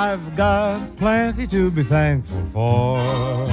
I've got plenty to be thankful for.